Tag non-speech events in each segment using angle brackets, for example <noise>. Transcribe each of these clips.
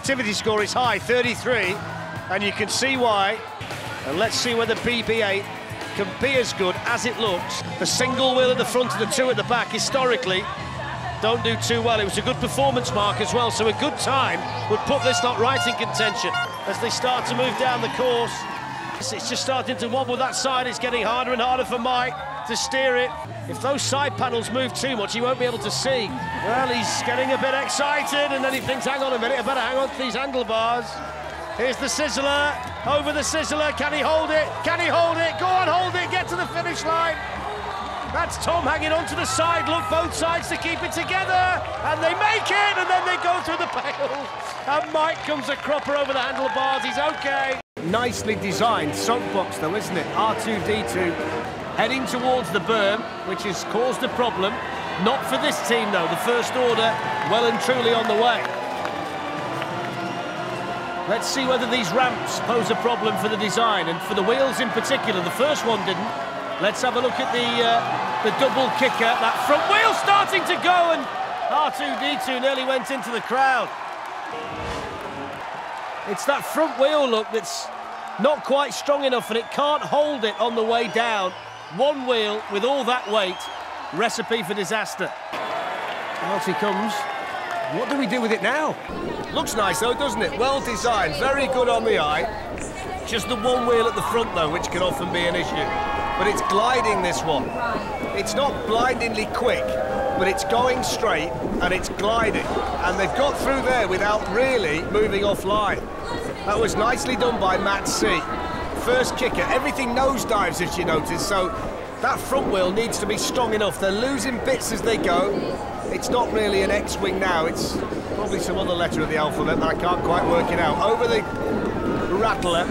creativity score is high, 33, and you can see why. And let's see whether BB8 can be as good as it looks. The single wheel at the front and the two at the back, historically, don't do too well. It was a good performance mark as well, so a good time would put this lot right in contention as they start to move down the course. It's just starting to wobble that side. It's getting harder and harder for Mike to steer it. If those side panels move too much, he won't be able to see. Well, he's getting a bit excited, and then he thinks, hang on a minute, I better hang on to these handlebars. Here's the Sizzler, over the Sizzler, can he hold it? Can he hold it? Go on, hold it, get to the finish line. That's Tom hanging on to the side, look, both sides to keep it together, and they make it, and then they go through the bale. And Mike comes a cropper over the handlebars, he's okay. Nicely designed soapbox though, isn't it? R2-D2 heading towards the berm, which has caused a problem. Not for this team though, the first order well and truly on the way. Let's see whether these ramps pose a problem for the design, and for the wheels in particular. The first one didn't. Let's have a look at the uh, the double kicker. That front wheel starting to go, and R2-D2 nearly went into the crowd. It's that front wheel, look, that's not quite strong enough, and it can't hold it on the way down. One wheel with all that weight, recipe for disaster. Out he comes. What do we do with it now? Looks nice though, doesn't it? Well designed, very good on the eye. Just the one wheel at the front though, which can often be an issue but it's gliding this one. It's not blindingly quick, but it's going straight and it's gliding. And they've got through there without really moving offline. That was nicely done by Matt C. First kicker, everything nosedives as you notice, so that front wheel needs to be strong enough. They're losing bits as they go. It's not really an X-wing now, it's probably some other letter of the alphabet, but I can't quite work it out. Over the rattler,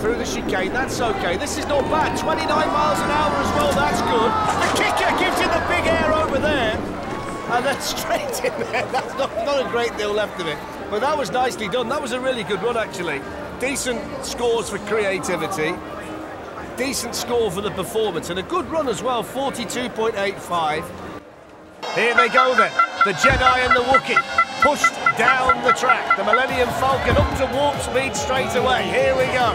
through the chicane, that's okay. This is not bad, 29 miles an hour as well, that's good. The kicker gives you the big air over there, and then <laughs> straight in there. That's not, not a great deal left of it. But that was nicely done. That was a really good run, actually. Decent scores for creativity, decent score for the performance, and a good run as well, 42.85. Here they go then, the Jedi and the Wookiee pushed down the track. The Millennium Falcon up to warp speed straight away. Here we go.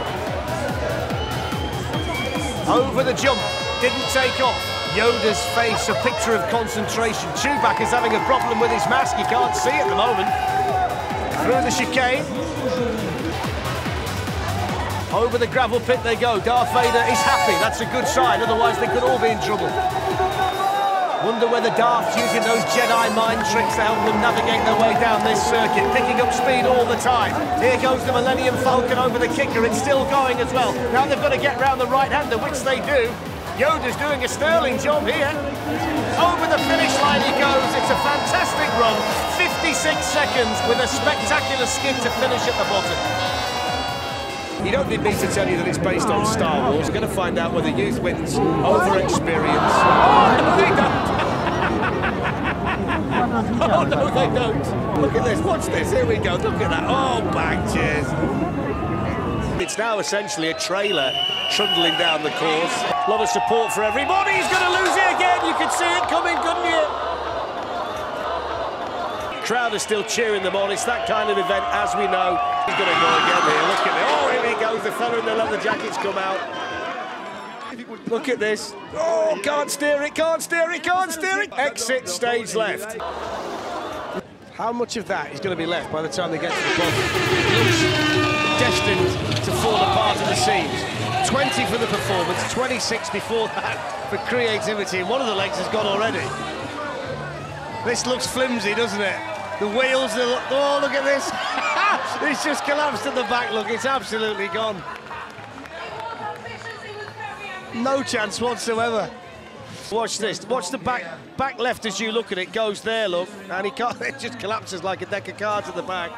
Over the jump, didn't take off. Yoda's face, a picture of concentration. Chewbacca's having a problem with his mask, he can't see at the moment. Through the chicane. Over the gravel pit they go. Darth Vader is happy, that's a good sign, otherwise they could all be in trouble. Wonder whether Darth's using those Jedi mind tricks to help them navigate their way down this circuit, picking up speed all the time. Here goes the Millennium Falcon over the kicker, it's still going as well. Now they've got to get round the right-hander, which they do. Yoda's doing a sterling job here. Over the finish line he goes, it's a fantastic run. 56 seconds with a spectacular skid to finish at the bottom. You don't need me to tell you that it's based on Star Wars. You're going to find out whether youth wins over experience. Oh, no, they don't. oh, no, they don't. Look at this. Watch this. Here we go. Look at that. Oh, bang, cheers. It's now essentially a trailer trundling down the course. A lot of support for everybody. He's going to lose it again. You can see it coming, couldn't you? Crowd are still cheering them on. It's that kind of event, as we know. He's going to go again here. Look at it. Oh, here he goes. The fella in the leather jackets come out. Look at this. Oh, can't steer it, can't steer it, can't steer it. Exit stage left. How much of that is going to be left by the time they get to the bottom? It looks destined to fall apart at the seams. 20 for the performance, 26 before that for creativity, one of the legs has gone already. This looks flimsy, doesn't it? The wheels, oh, look at this. <laughs> it's just collapsed at the back, look, it's absolutely gone. No chance whatsoever. Watch this, watch the back back left as you look at it, goes there, look, and he can't, <laughs> it just collapses like a deck of cards at the back.